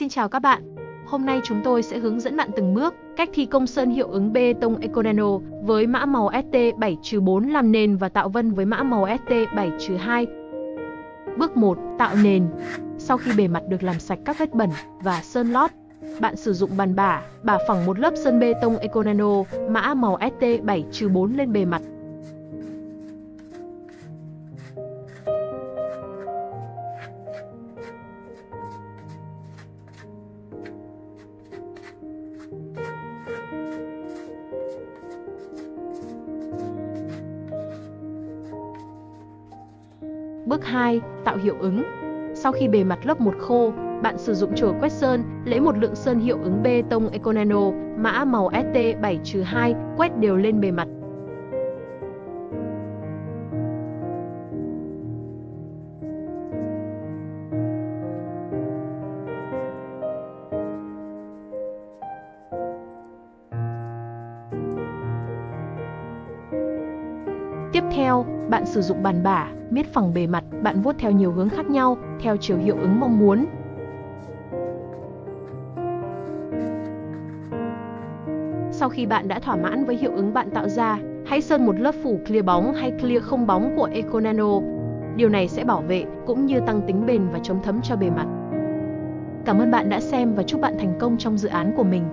Xin chào các bạn. Hôm nay chúng tôi sẽ hướng dẫn bạn từng bước cách thi công sơn hiệu ứng bê tông Econano với mã màu ST7-4 làm nền và tạo vân với mã màu ST7-2. Bước 1. Tạo nền. Sau khi bề mặt được làm sạch các vết bẩn và sơn lót, bạn sử dụng bàn bả, bả phẳng một lớp sơn bê tông Econano mã màu ST7-4 lên bề mặt. Bước 2. Tạo hiệu ứng. Sau khi bề mặt lớp một khô, bạn sử dụng chổi quét sơn, lấy một lượng sơn hiệu ứng bê tông Econano, mã màu ST7-2, quét đều lên bề mặt. Tiếp theo, bạn sử dụng bàn bả, miết phẳng bề mặt, bạn vuốt theo nhiều hướng khác nhau, theo chiều hiệu ứng mong muốn. Sau khi bạn đã thỏa mãn với hiệu ứng bạn tạo ra, hãy sơn một lớp phủ clear bóng hay clear không bóng của Econano. Điều này sẽ bảo vệ cũng như tăng tính bền và chống thấm cho bề mặt. Cảm ơn bạn đã xem và chúc bạn thành công trong dự án của mình.